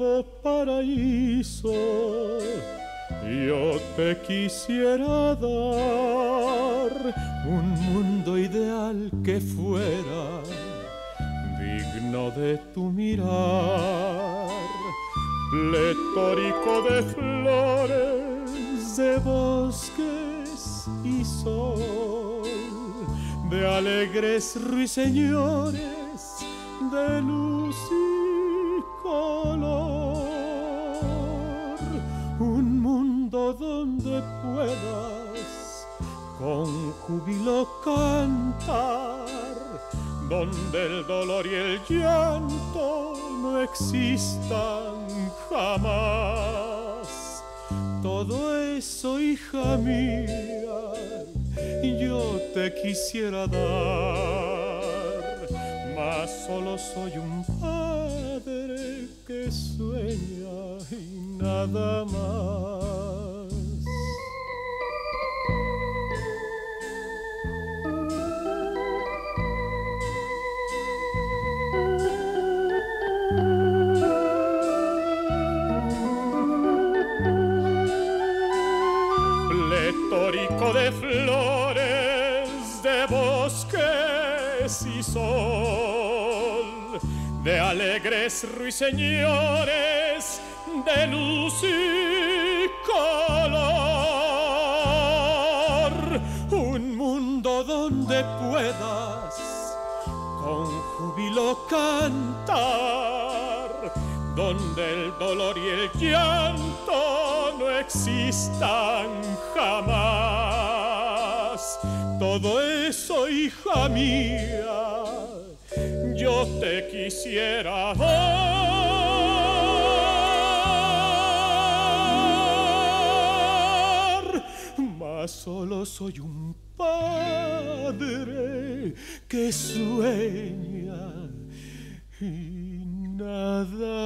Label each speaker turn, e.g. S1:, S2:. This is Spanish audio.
S1: mi sol, yo te quisiera dar un mundo ideal que fuera digno de tu mirar, pletórico de flores, de bosques y sol, de alegres ruiseñores, de luz y color, puedas con júbilo cantar donde el dolor y el llanto no existan jamás. Todo eso, hija mía, yo te quisiera dar, mas solo soy un padre que sueña y nada más. De flores, de bosques y sol, de alegres ruiseñores, de luz y color. Un mundo donde puedas con júbilo cantar, donde el dolor y el llanto no existan jamás todo eso, hija mía, yo te quisiera dar, mas solo soy un padre que sueña y nada